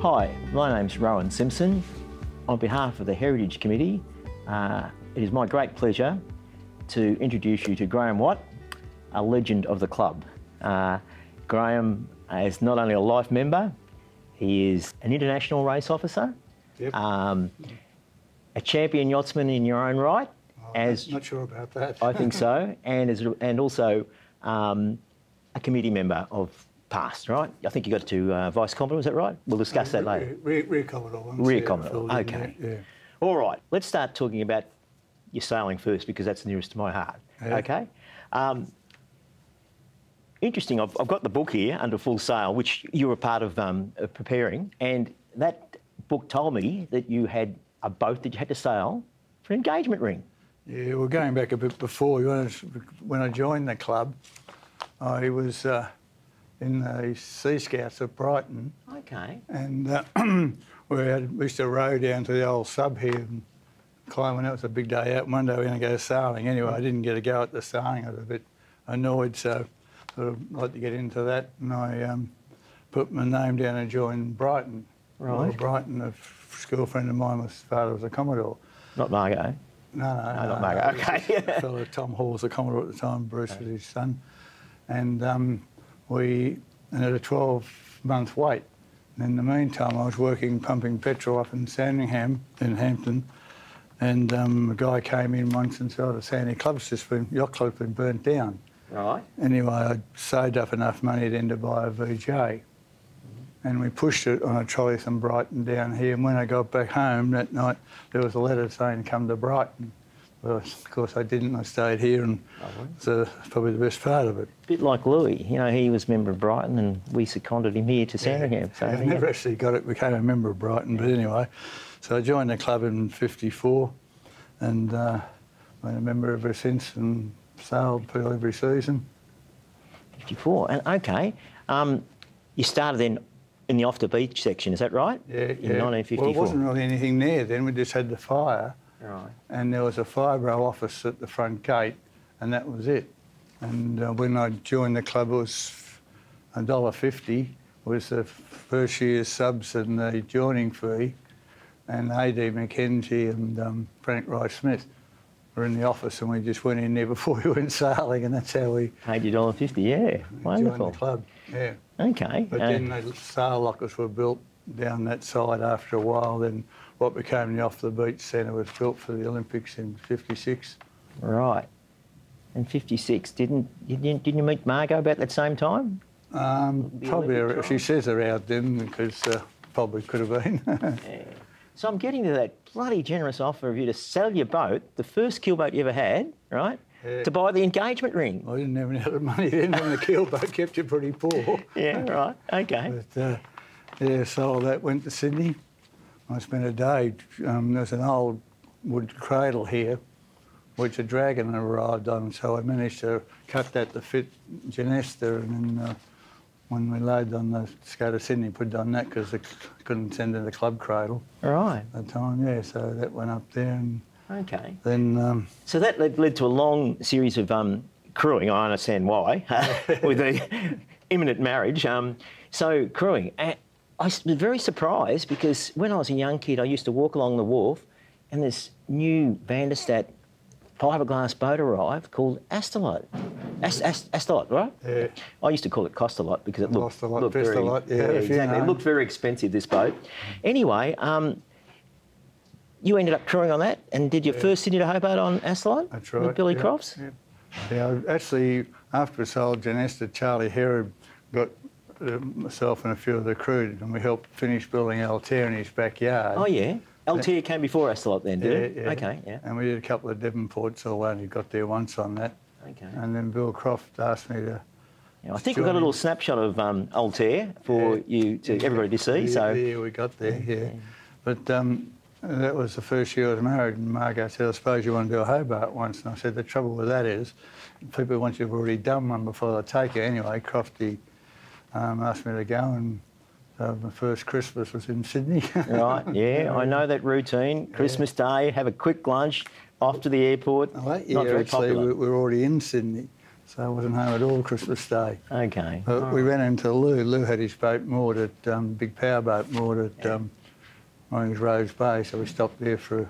Hi, my name's Rowan Simpson. On behalf of the Heritage Committee, uh, it is my great pleasure to introduce you to Graeme Watt, a legend of the club. Uh, Graeme is not only a life member, he is an international race officer, Yep. um, a champion yachtsman in your own right, Oh, as not sure about that. I think so, and as, and also um, a committee member of past, right? I think you got to uh, Vice Commodore, is that right? We'll discuss that later. Rear, rear Commodore. Rear Commodore, filled in okay. Yeah. All right, let's start talking about your sailing first because that's nearest to my heart. Yeah. Okay. Um, interesting. I've, I've got the book here under full sail, which you were a part of um, preparing, and that book told me that you had a boat that you had to sail for an engagement ring. Yeah, well, going back a bit before, when I, when I joined the club, I was uh, in the Sea Scouts of Brighton, Okay. and uh, we, had, we used to row down to the old sub here and climb. When it was a big day out, one day we were going to go sailing. Anyway, I didn't get a go at the sailing. I was a bit annoyed, so sort of like to get into that, and I um, put my name down and joined Brighton. Right. Well, Brighton, a school friend of mine, was father was a Commodore. Not Margot. No, no, No, not Margaret. Okay. Fellow Tom Hall was a Commodore at the time. Bruce was his son, and um, we and had a 12-month wait. And in the meantime, I was working pumping petrol up in Sandringham in Hampton, and um, a guy came in once and said, "Oh, the Sandy Club's just been yacht club's been burnt down." Right. Anyway, I saved up enough money then to buy a VJ. And we pushed it on a trolley from Brighton down here. And when I got back home that night, there was a letter saying, come to Brighton. Well, of course, I didn't. I stayed here, and it's uh, probably the best part of it. A bit like Louis. You know, he was a member of Brighton and we seconded him here to Sandringham. So, I yeah. never actually got it, became a member of Brighton, but anyway. So I joined the club in 54 and uh, been a member ever since and sailed for every season. 54. And okay, um, you started then in the off the beach section, is that right? Yeah, in yeah. 1954. Well, it wasn't really anything there then. We just had the fire. Right. and there was a fibro office at the front gate, and that was it. And uh, when I joined the club, it was a dollar fifty was the first year's subs and the joining fee, and AD McKenzie and um, Frank Rice Smith were in the office, and we just went in there before we went sailing, and that's how we Paid you dollar fifty. Yeah, joined wonderful. the club. Yeah. Okay. But uh, then the sail lockers were built down that side after a while. Then what became the off the beach centre was built for the Olympics in '56. right. And 56. Didn't you, didn't didn't you meet Margot about that same time? Um, probably, Olympic she says around then because uh, probably could have been. Yeah. So I'm getting to that bloody generous offer of you to sell your boat, the first keelboat you ever had, right? Yeah. To buy the engagement ring. I didn't have any other money then, and the keelboat kept you pretty poor. Yeah, right. Okay. But uh, yeah, sold that, went to Sydney. I spent a day. Um, there's an old wood cradle here, which a dragon had arrived on, so I managed to cut that to fit Genesta, and then uh, when we laid on the go Sydney, put it on that because I couldn't send in the club cradle Right. at the time. Yeah, so that went up there, and Okay. then um, So that led, led to a long series of um, crewing. I understand why, with the imminent marriage. Um, so crewing. I was very surprised because when I was a young kid, I used to walk along the wharf, and this new Van de Stadt fiberglass boat arrived called Astalot. Ast- Ast- right? Yeah. I used to call it Costalot because it looked, Costalot, looked very, yeah, you exactly. It looked very expensive. This boat. Anyway, um, you ended up crewing on that and did your first Sydney to Hobart on Astalot That's with. Billy yeah, Crofts. Yeah, yeah actually, after we sold Janesta Charlie Herod got uh, myself and a few of the crew, and we helped finish building Altair in his backyard. Oh yeah, Altair came before Astalot then, did it? Yeah, yeah. Okay, yeah. And we did a couple of Devonports, so I only got there once on that. Okay. And then Bill Croft asked me to. Yeah, I think we've got a little snapshot of um, Altair for Yeah. you to everybody to see. Yeah, So yeah, we got there, yeah. But um, that was the first year I was married, and Margot said, I suppose you want to do a Hobart once. And I said, the trouble with that is people want you've already done one before they take you. Anyway, Crofty um, asked me to go, and so my first Christmas was in Sydney. right, yeah, I know that routine. Christmas Day, have a quick lunch, off to the airport. Well, that Not year, very actually, popular. we we were already in Sydney. So I wasn't home at all Christmas Day. Okay. But we ran into Lou. Lou had his boat moored at, um, big power boat moored at Yeah. um, I think it was Rose Bay, so we stopped there for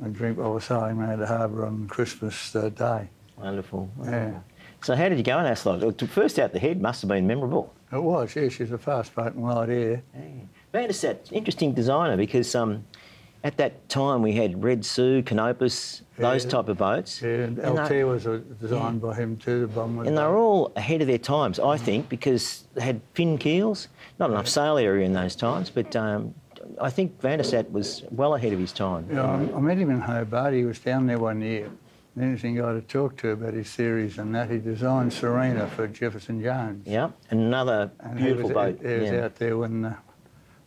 a, a drink while we were sailing around the harbour on Christmas uh, Day. Wonderful. Yeah. So how did you go in Astalot? First out the head must have been memorable. It was, yeah, she's a fast boat and light air. Van de Stadt, interesting designer because um, at that time we had Red Sue, Canopus, those type of boats. Yeah, and And Altair was designed by him too, the bomb. And they were all ahead of their times, I think, because they had fin keels, not enough sail area in those times, but um, I think Van de Stadt was well ahead of his time. Know, I, I met him in Hobart. He was down there one year. Interesting guy to talk to about his series and that. He designed Serena for Jefferson Jones. Yeah, another And he beautiful was, boat. He, he was yeah. out there when, uh,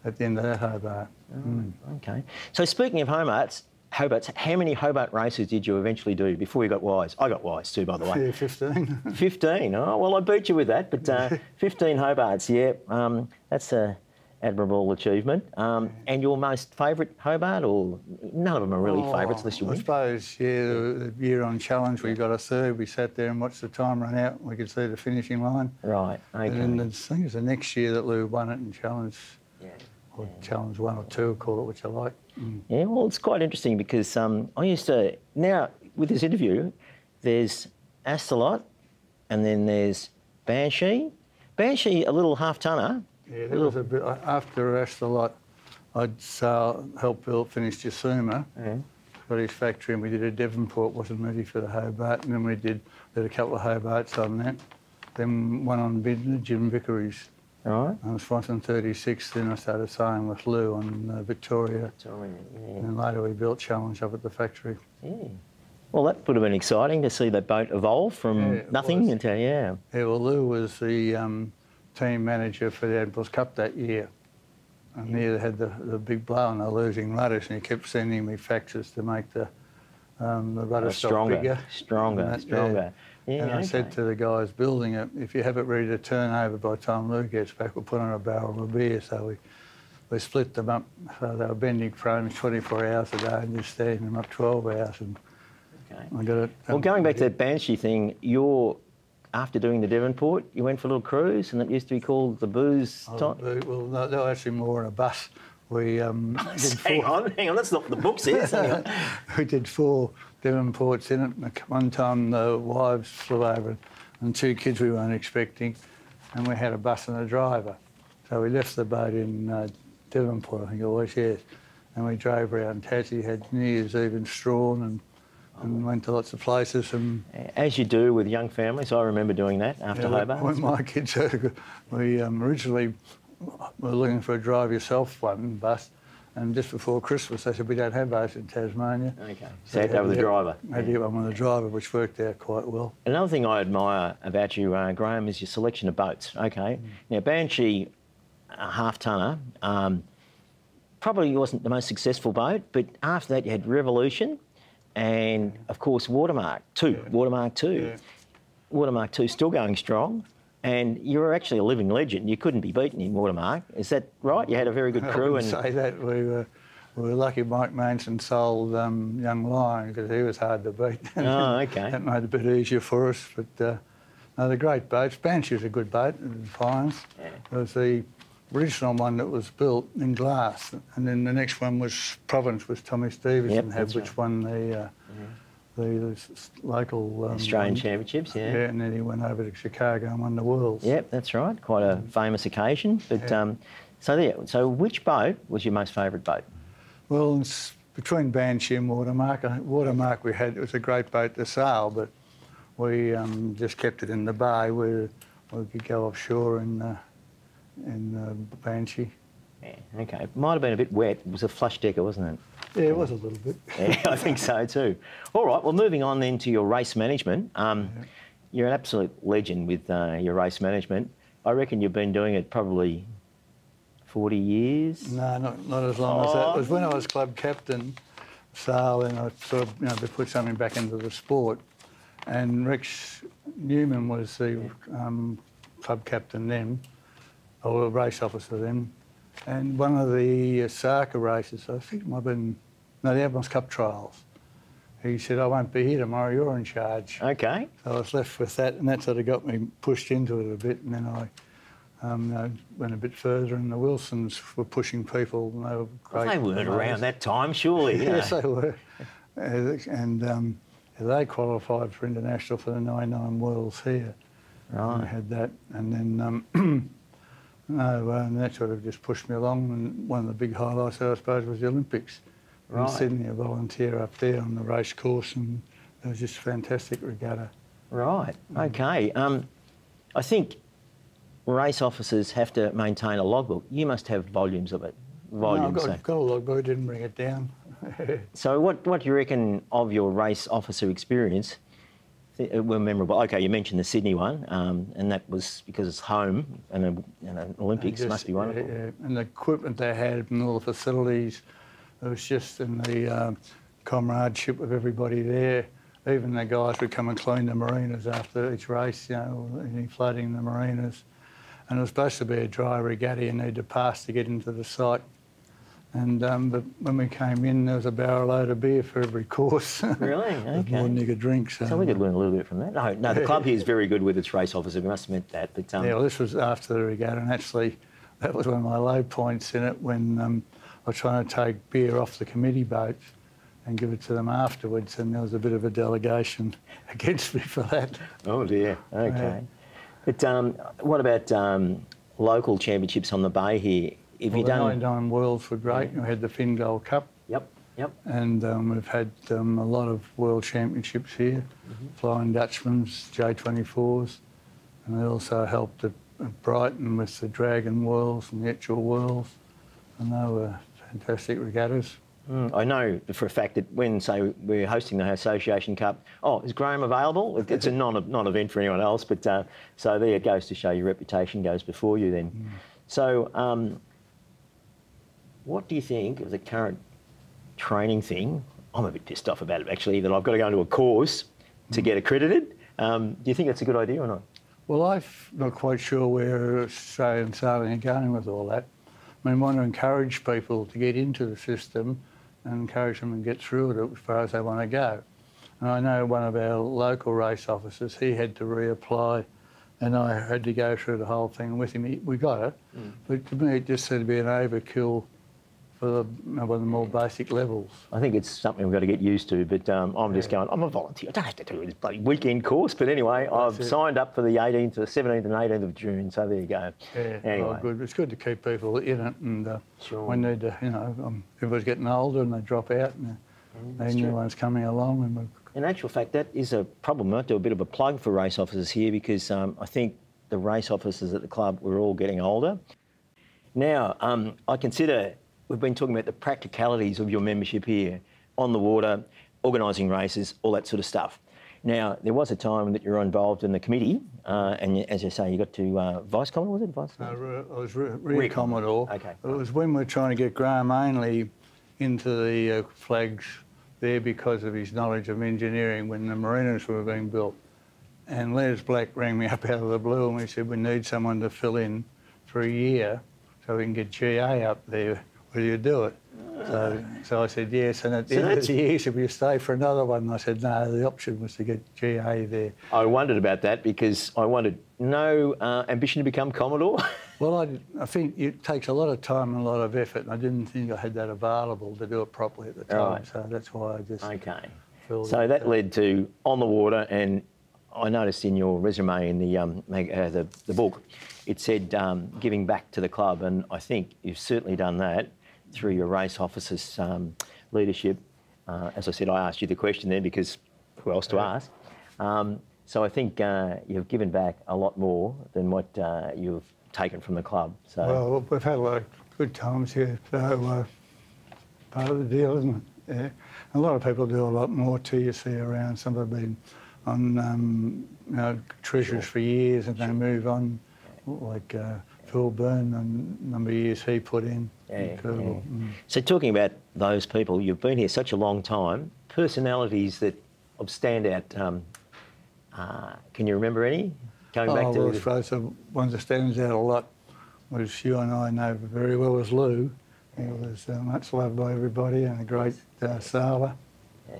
at the end of that Hobart. Mm. Okay. So speaking of Hobarts, Hobarts, how many Hobart races did you eventually do before you got wise? I got wise too, by the way. Yeah, 15. 15. Oh, well, I beat you with that, but uh, 15 Hobarts, yeah, um, that's a admirable achievement. Um, and your most favourite Hobart, or none of them are really favourites, unless you Oh, I suppose, yeah, the, the year on challenge, we got a third. We sat there and watched the time run out. We could see the finishing line. Right, okay. And then the, I think it was the next year that Lou won it in challenge, yeah. or challenge one or two, call it what you like. Mm. Yeah, well, it's quite interesting because um, I used to. Now, with this interview, there's Astalot and then there's Banshee. Banshee, a little half tonner. Yeah, that was a bit after Astalot. I'd sail, help build, finish Jasuma. Yeah. Got his factory, and we did a Devonport. wasn't ready for the Hobart, and then we did did a couple of Hobarts on that. Then one on Bid- Jim Vickery's. Right. I was Swanson 36. Then I started sailing with Lou on uh, Victoria, Sorry, yeah. and later we built Challenge up at the factory. Yeah. Well, that would have been exciting to see that boat evolve from Yeah, nothing was. into yeah. Yeah, well, Lou was the um, team manager for the Admiral's Cup that year. And he had the, the big blow and they're losing rudders, and he kept sending me faxes to make the um, the rudder Uh, stock stronger, bigger. stronger, that- stronger. Yeah, and I said to the guys building it, if you have it ready to turn over by the time Lou gets back, we'll put on a barrel of beer. So we, we split them up. So they were bending frames 24 hours a day and just standing them up 12 hours. And Okay. I got it. Well, going back to that Banshee thing, you're after doing the Devonport, you went for a little cruise, and it used to be called the Booze. Oh, they- well, no, were actually more on a bus. We um, did hang four, on, hang on, that's not what the book says. we did four Devonports in it. One time the wives flew over and two kids we weren't expecting, and we had a bus and a driver. So we left the boat in uh, Devonport, I think it was, yes. And we drove around Tassie, had New Year's Eve in Strahan and, and went to lots of places. And As you do with young families, I remember doing that after yeah, Hobart. when my kids, we um, originally were looking for a drive yourself one bus. And just before Christmas, they said, we don't have those in Tasmania. Okay, so you had to have the get- driver. Had to get one with the driver, which worked out quite well. Another thing I admire about you, uh, Graeme, is your selection of boats. Okay, now Banshee, a half tonner, um, probably wasn't the most successful boat, but after that you had Revolution, and of course Watermark Two. Watermark Two, Yeah. Watermark Two still going strong. And you were actually a living legend. You couldn't be beaten in Watermark. Is that right? You had a very good I crew, wouldn't and say that. We were, we were lucky Mike Manson sold um, Young Lion because he was hard to beat. Oh, okay. that made it a bit easier for us. But uh, no, they're great boats. Banshee was a good boat. Fine. Yeah. It was the original one that was built in glass. And then the next one was Province, was Tommy Stevenson Yep, had, which right. won the, uh, the s- local... Um, Australian championships. Yeah, and then he went over to Chicago and won the Worlds. Yep, that's right. Quite a famous occasion. But Yeah. um, so there. So which boat was your most favourite boat? Well, it's between Banshee and Watermark. Watermark we had, it was a great boat to sail, but we um, just kept it in the bay where we could go offshore and. uh, in uh, Banshee. Yeah, okay. It might have been a bit wet. It was a flush decker, wasn't it? Yeah, it was a little bit. Yeah, I think so too. All right. Well, moving on then to your race management. Um, You're an absolute legend with uh, your race management. I reckon you've been doing it probably 40 years. No, not, not as long as that. Oh. It was when I was club captain, sail, and I sort of, you know, to put something back into the sport. And Rex Newman was the um, club captain then, or race officer then. And one of the uh, Sarka races, I think it might have been, no, the Admiral's Cup trials, he said, I won't be here tomorrow, you're in charge. Okay. So I was left with that, and that sort of got me pushed into it a bit. And then I um, went a bit further, and the Wilsons were pushing people. And they were great. Well, they weren't players. around that time, surely. yes, know. they were. Uh, and um, they qualified for international for the 99 Worlds here. Right. I had that, and then um, no, uh, and that sort of just pushed me along. And one of the big highlights, I suppose, was the Olympics Right. in Sydney. A volunteer up there on the race course, and it was just a fantastic regatta. Right. Okay. Um, I think race officers have to maintain a logbook. You must have volumes of it. No, I've Volumes. got, so. got a logbook, I didn't bring it down. So what, what do you reckon of your race officer experience were memorable? Okay, you mentioned the Sydney one, um, and that was because it's home and, a, and an Olympics Just, must be wonderful. yeah, yeah. And the equipment they had and all the facilities, it was just in the um, comradeship of everybody there. Even the guys would come and clean the marinas after each race, you know, any flooding in the marinas. And it was supposed to be a dry regatta, you need to pass to get into the site. And um, but when we came in, there was a barrel load of beer for every course. Really? With More Okay. than you could drink. So, So we could learn a little bit from that. No, no, the club here is very good with its race officer. We must admit that. But um, Yeah, well, this was after the regatta, and actually, that was one of my low points in it when um, I was trying to take beer off the committee boats and give it to them afterwards, and there was a bit of a delegation against me for that. oh dear. Okay. Yeah. But um, what about um, local championships on the bay here? You Well, done? the 99 Worlds were great. We had the Fingold Cup, Yep. Yep. and um, we've had um, a lot of world championships here, Flying Dutchman's, J24s, and they also helped at, Brighton with the Dragon Worlds and the actual Worlds, and they were fantastic regattas. Mm, I know for a fact that when, say, we're hosting the Association Cup, oh, is Graeme available? It's a non, non-event for anyone else, but uh, so there it goes to show your reputation goes before you then. So, um, what do you think of the current training thing? I'm a bit pissed off about it actually, that I've got to go into a course to get accredited. Um, do you think that's a good idea or not? Well, I'm not quite sure where Australian sailing are going with all that. I mean, we want to encourage people to get into the system and encourage them to get through it as far as they want to go. And I know one of our local race officers, he had to reapply and I had to go through the whole thing with him. We got it, but to me it just seemed to be an overkill for the, one of the more basic levels. I think it's something we've got to get used to, but um, I'm just going, I'm a volunteer. I don't have to do this bloody weekend course. But anyway, I've it. signed up for the 18th, the 17th and 18th of June, so there you go. Yeah, Anyway. well, good. It's good to keep people in it, and uh, Sure. we need to, you know, um, everybody's getting older and they drop out, and uh, that's they new true. ones coming along, and In actual fact, that is a problem. I might do a bit of a plug for race officers here because um, I think the race officers at the club, we're all getting older. Now, um, I consider we've been talking about the practicalities of your membership here on the water, organising races, all that sort of stuff. Now, there was a time that you were involved in the committee, uh, and as you say, you got to uh, vice commodore, was it? Vice I, re- I was re- Rear rear commodore. Okay. It was when we were trying to get Graham Ainley into the uh, flags there because of his knowledge of engineering when the marinas were being built. And Les Black rang me up out of the blue and we said, we need someone to fill in for a year so we can get GA up there. Will you do it? So, so I said yes. And at the So end of the year, will you stay for another one? And I said, no, the option was to get GA there. I wondered about that because I wanted no uh, ambition to become commodore. Well, I, I think it takes a lot of time and a lot of effort, and I didn't think I had that available to do it properly at the time. Right. So that's why I just Okay. So that uh, led to on the water, and I noticed in your resume in the um, uh, the, the book, it said um, giving back to the club, and I think you've certainly done that through your race officers' um, leadership. Uh, as I said, I asked you the question there because who else to ask? Um, so I think uh, you've given back a lot more than what uh, you've taken from the club. So Well, we've had a lot of good times here, so uh, part of the deal, isn't it? Yeah. A lot of people do a lot more too. You see around. Some have been on um, you know, treasures for years, and they move on, like uh, Phil Byrne, and the number of years he put in. Incredible. yeah. Mm. So talking about those people, you've been here such a long time. Personalities that of standout. Um, uh, can you remember any? Going Oh, back to well, the- the one that stands out a lot which you and I know very well was Lou. He was uh, much loved by everybody and a great uh, sailor.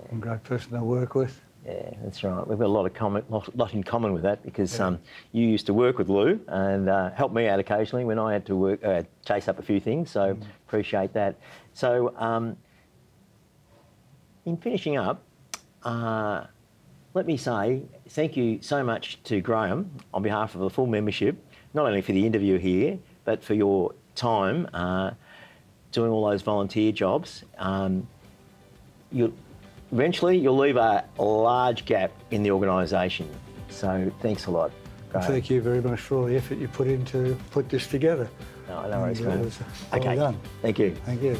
and great person to work with. Yeah, that's right. We've got a lot of common, lot, lot in common with that because um, you used to work with Lou and uh, help me out occasionally when I had to work, uh, chase up a few things. So appreciate that. So um, in finishing up, uh, let me say thank you so much to Graeme on behalf of the full membership, not only for the interview here, but for your time uh, doing all those volunteer jobs. Um, you eventually you'll leave a large gap in the organisation. So thanks a lot. Graeme. Thank you very much for all the effort you put in to put this together. No, no worries, And, uh, man. well Okay. done. Thank you. Thank you.